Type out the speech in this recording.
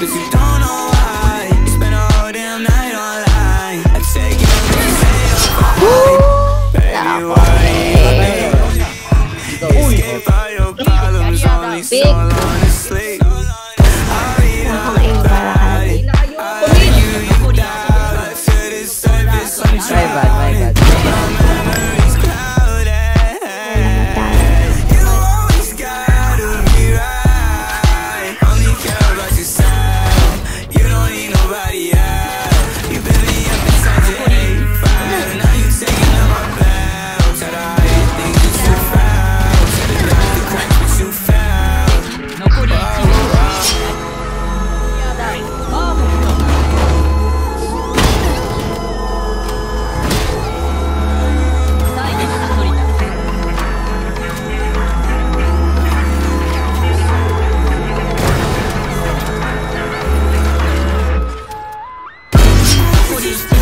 You're the price, but you don't know why. You spent a whole damn night online. I take it and say Baby, why? Escape all your problems, only so long to sleep. I'll be Nakakain para ka natin. I'll you, you die to the surface. I'm My bad, my bad. just